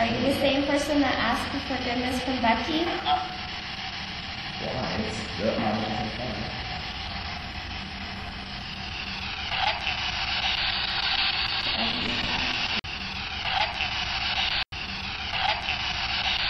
Are you the same person that asked for forgiveness from Becky? Yeah, it's.